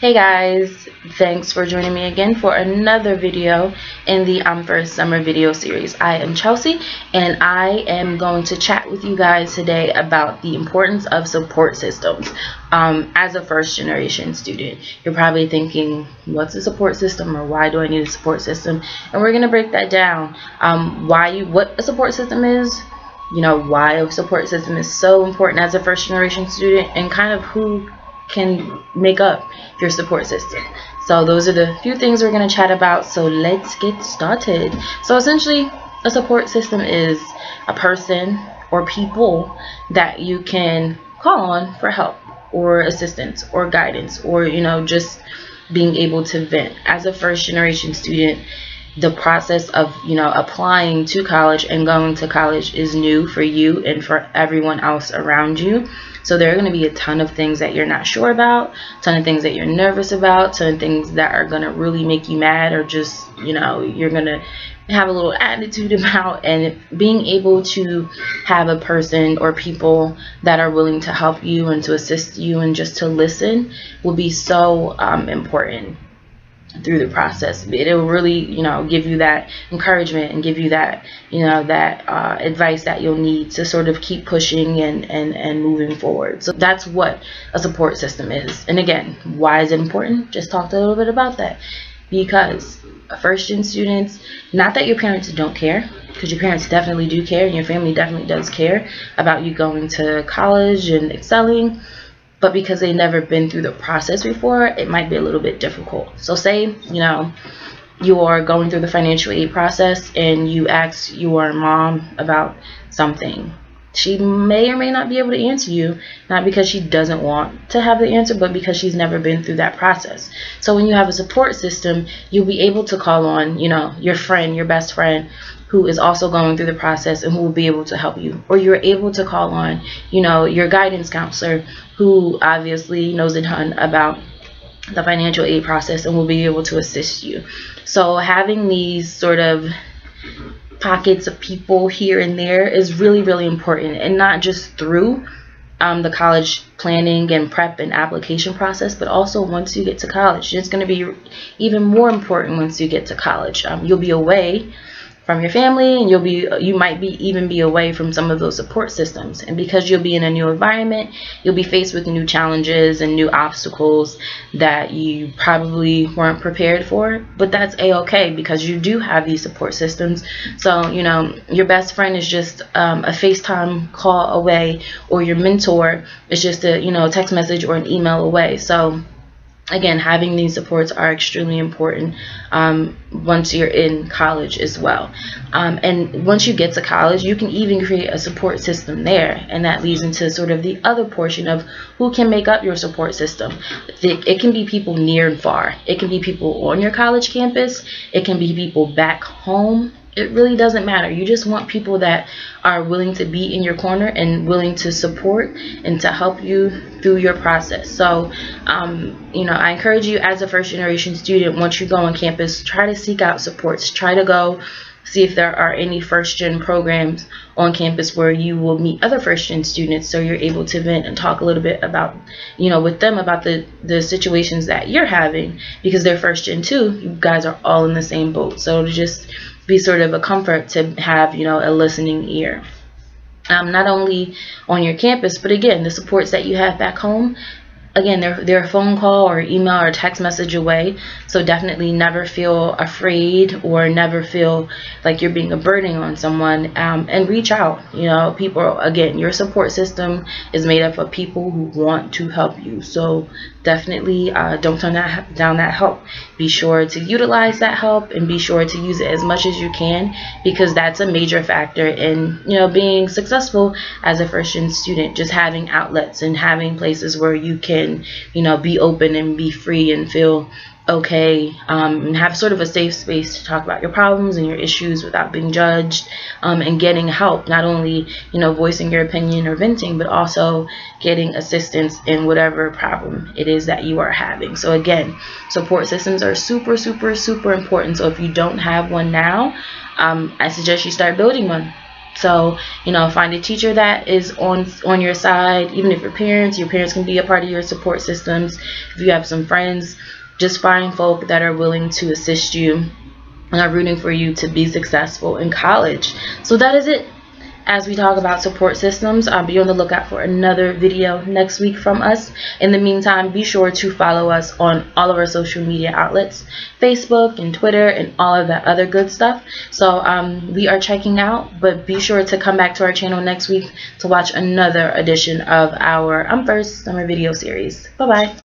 Hey guys, thanks for joining me again for another video in the I'm First Summer video series. I am Chelsea and I am going to chat with you guys today about the importance of support systems. Um, as a first generation student, you're probably thinking, what's a support system or why do I need a support system? And we're going to break that down. Um, why you, what a support system is, you know, why a support system is so important as a first generation student and kind of who can make up your support system. So those are the few things we're going to chat about. So let's get started. So essentially, a support system is a person or people that you can call on for help or assistance or guidance or you know just being able to vent. As a first generation student, the process of you know applying to college and going to college is new for you and for everyone else around you. So there are going to be a ton of things that you're not sure about ton of things that you're nervous about ton of things that are going to really make you mad or just you know you're going to have a little attitude about. And being able to have a person or people that are willing to help you and to assist you and just to listen will be so um, important through the process. It'll really, you know, give you that encouragement and give you that, you know, that uh, advice that you'll need to sort of keep pushing and, and, and moving forward. So that's what a support system is. And again, why is it important? Just talked a little bit about that. Because first gen students, not that your parents don't care, because your parents definitely do care and your family definitely does care about you going to college and excelling but because they've never been through the process before, it might be a little bit difficult. So say, you know, you are going through the financial aid process and you ask your mom about something. She may or may not be able to answer you, not because she doesn't want to have the answer, but because she's never been through that process. So when you have a support system, you'll be able to call on, you know, your friend, your best friend, who is also going through the process and who will be able to help you. Or you're able to call on, you know, your guidance counselor who obviously knows a ton about the financial aid process and will be able to assist you. So having these sort of pockets of people here and there is really, really important and not just through um, the college planning and prep and application process, but also once you get to college. It's going to be even more important once you get to college. Um, you'll be away from your family and you'll be you might be even be away from some of those support systems. And because you'll be in a new environment you'll be faced with new challenges and new obstacles that you probably weren't prepared for. But that's a-okay because you do have these support systems. So you know your best friend is just um, a facetime call away or your mentor is just a you know text message or an email away. So again, having these supports are extremely important um, once you're in college as well. Um, and once you get to college, you can even create a support system there. And that leads into sort of the other portion of who can make up your support system. It, it can be people near and far. It can be people on your college campus. It can be people back home it really doesn't matter. You just want people that are willing to be in your corner and willing to support and to help you through your process. So, um, you know, I encourage you as a first generation student, once you go on campus, try to seek out supports. Try to go see if there are any first gen programs on campus where you will meet other first gen students so you're able to vent and talk a little bit about you know with them about the the situations that you're having because they're first gen too you guys are all in the same boat so to just be sort of a comfort to have, you know, a listening ear. Um, not only on your campus, but again, the supports that you have back home again, they're, they're a phone call or email or text message away. So definitely never feel afraid or never feel like you're being a burden on someone um, and reach out. You know, people, again, your support system is made up of people who want to help you. So definitely uh, don't turn that down that help. Be sure to utilize that help and be sure to use it as much as you can because that's a major factor in, you know, being successful as a first year student. Just having outlets and having places where you can, you know, be open and be free and feel okay um, and have sort of a safe space to talk about your problems and your issues without being judged um, and getting help not only you know voicing your opinion or venting but also getting assistance in whatever problem it is that you are having. So again support systems are super super super important. So if you don't have one now um, I suggest you start building one. So, you know, find a teacher that is on on your side, even if your parents, your parents can be a part of your support systems. If you have some friends, just find folk that are willing to assist you and are rooting for you to be successful in college. So that is it as we talk about support systems. I'll be on the lookout for another video next week from us. In the meantime, be sure to follow us on all of our social media outlets, Facebook and Twitter and all of that other good stuff. So um, we are checking out, but be sure to come back to our channel next week to watch another edition of our um, first summer video series. Bye-bye.